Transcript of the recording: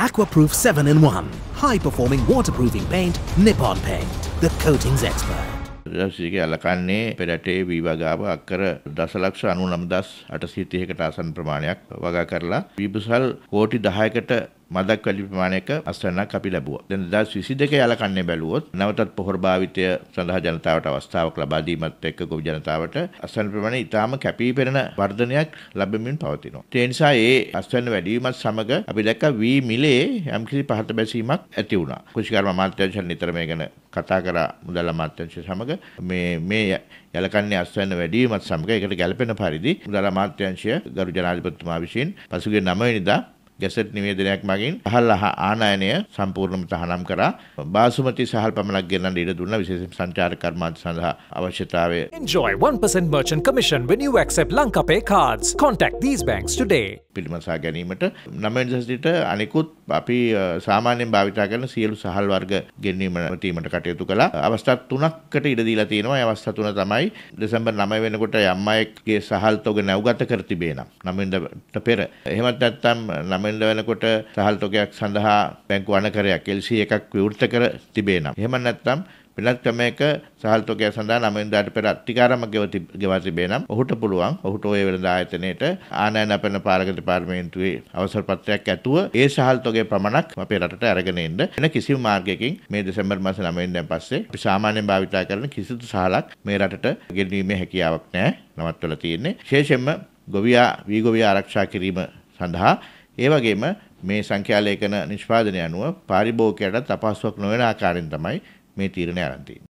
Aquaproof 7 in 1. High performing waterproofing paint, Nippon Paint. The coatings expert. දසික අලකන්නේ පෙරටේ වී වගාව අක්කර දසලක්ෂ අනු නම්දස් අටසීතියකට අසන් ප්‍රමාණයක් වගා කරලා වීබුසල් කෝටි දහයකට මදක් වැඩි ප්‍රමාණයක අස්වැන්නක් අපි ලැබුවා. දැන් 2022 යලකන්නේ බැලුවොත් නැවතත් පොහොර භාවිතය සඳහා ජනතාවට අවස්ථාවක් ලබා දීමත් එක්ක ගොවි ජනතාවට අස්වැන්න ප්‍රමාණය ඉතාම කැපී පෙනෙන වර්ධනයක් ලැබෙමින් පවතිනවා. ඒ නිසා ඒ අස්වැන්න වැඩි වීමත් සමග අපි දැක්ක වී මිලේ යම්කිසි පහත බැසීමක් ඇති වුණා. කුෂිකර්ම අමාත්‍යාංශ නිතර මේ ගැන කතා කරා මුදල් අමාත්‍යාංශය සමග මේ මේ යලකන්නේ අස්වැන්න වැඩිවීමත් සමග ඒකට ගැලපෙන පරිදි මුදල් අමාත්‍යාංශය ගරු ජනාධිපතිතුමා විසින් පසුගිය 9 වෙනිදා ගැසට් නිවේදනයක් මගින් අහල් ආනයනය සම්පූර්ණම තහනම් කරා බාසුමති සහල් පමණක් ගෙනන්න ඉඩ දුන්න විශේෂ සංචාර කර්මාන්ත සඳහා අවශ්‍යතාවය Enjoy 1% merchant commission when you accept Lankapay cards. Contact these banks today. පිළිමසා ගැනීමට නමෙන් සිට අනෙකුත් අපි සාමාන්‍යයෙන් භාවිතා කරන සියලු සහල් වර්ග ගෙන්වීමට කටයුතු කළා. අවස්ථා තුනකට ඉඩ දීලා තියෙනවා. ඒ අවස්ථා තුන තමයි දෙසැම්බර් 9 වෙනකොට යම් අයෙක්ගේ සහල් තොග නැව්ගත කර තිබේ නම් 9 වෙනිදාට පෙර. එහෙමත් නැත්නම් 9 වෙනිදා වෙනකොට සහල් තොගයක් සඳහා බැංකු අනකරයක් LC එකක් විවෘත කර තිබේ නම්. එහෙම නැත්නම් වෙනත් ක්‍රමයක සහල් තොගය සඳහා නමින්දාට පෙර අත්තිකාරම ගෙවා තිබේ නම් ඔහුට පුළුවන්. ඔහුට ඔය වෙළඳ ආයතනයේට ආනයන අපන පාලක දෙපාර්තමේන්තුවේ අවසර පත්‍රයක් ඇතුව ඒ සහල් තොගේ පමණක් අපේ රටට අරගෙන එන්න. වෙන කිසිම මාර්ගයකින් මේ දෙසැම්බර් මාස 9 වෙනිදාන් පස්සේ අපි සාමාන්‍යයෙන් භාවිතා කරන කිසිදු සහලක් මේ රටට ගෙනීමේ හැකියාවක් නැහැ නවත්වලා තියෙන්නේ. විශේෂයෙන්ම ගොවියා වී ගොවියා ආරක්ෂා කිරීම සඳහා. ඒ වගේම මේ සංඛ්‍යාලේඛන නිෂ්පාදනය අනුව පාරිභෝගිකයටත් අපහසුයක් නොවන ආකාරයෙන් තමයි මේ තීරණය අරන් තියෙන්නේ